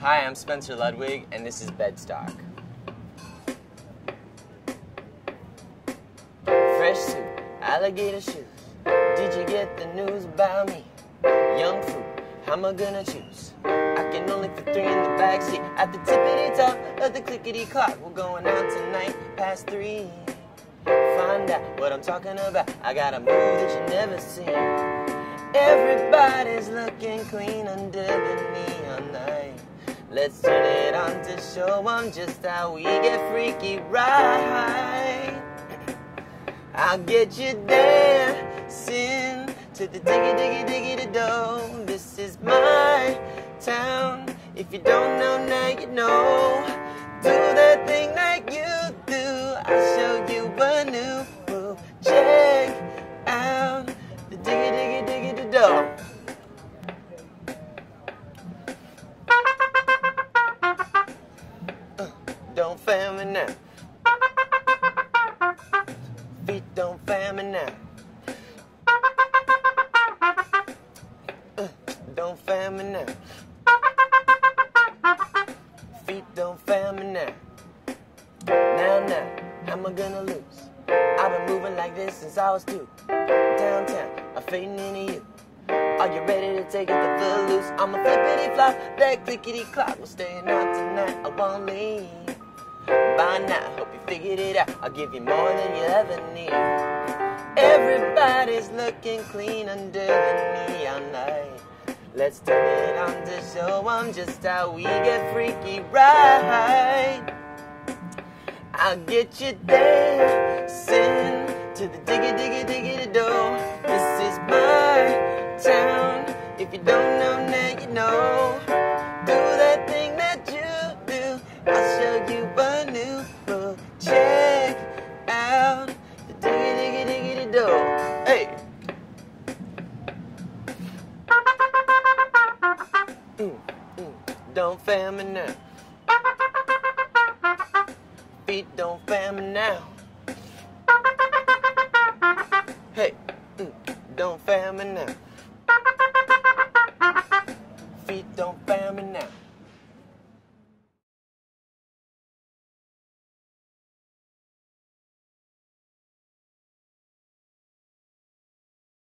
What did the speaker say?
Hi, I'm Spencer Ludwig, and this is Bedstock. Fresh suit, alligator shoes. Did you get the news about me? Young fruit, how am I gonna choose? I can only fit three in the backseat. At the tippity top of the clickety clock, we're going out tonight past three. Find out what I'm talking about. I got a move that you never seen. Everybody's looking clean under the neon. Let's turn it on to show 'em just how we get freaky right. I'll get you dancing to the diggy diggy diggy the do. This is my town. If you don't know now, you know. Do that thing me now. Feet don't fail me now. Uh, don't fail me now. Feet don't fail me now. Now, now, how am I gonna lose? I've been moving like this since I was two. Downtown, I'm fading into you. Are you ready to take it the loose? I'm a flippity flop, that clickety clock. We're staying out tonight, I won't leave. By now, hope you figured it out. I'll give you more than you ever need. Everybody's looking clean under the neon light. Let's turn it on to show 'em just how we get freaky right. I'll get you dancing to the diggy diggy diggy do. This is my town. If you don't don't fail me now. Feet don't fail me now. Hey, mm, don't fail me now. Feet don't fail me now.